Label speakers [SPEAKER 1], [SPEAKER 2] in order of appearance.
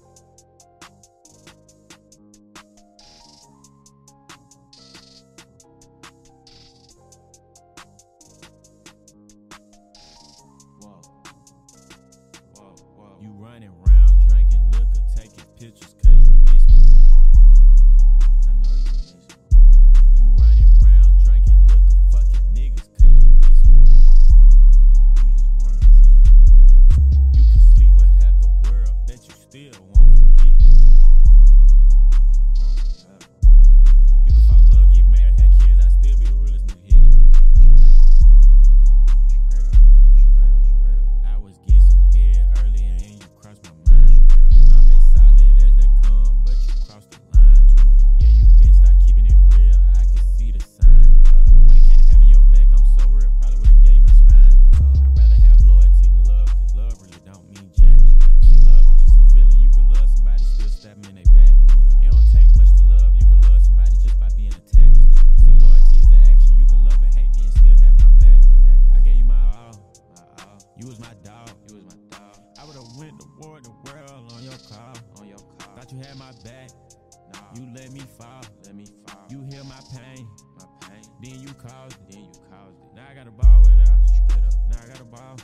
[SPEAKER 1] you the world on your car. On your car.
[SPEAKER 2] Thought you had my back.
[SPEAKER 1] Nah.
[SPEAKER 2] You let me fall.
[SPEAKER 1] Let me fall.
[SPEAKER 2] You hear my pain.
[SPEAKER 1] My pain.
[SPEAKER 2] Then you caused it.
[SPEAKER 1] Then you caused it.
[SPEAKER 2] Now I got a ball with it.
[SPEAKER 1] Straight up.
[SPEAKER 2] Now I got a ball.